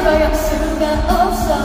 Ama yoksun da olsa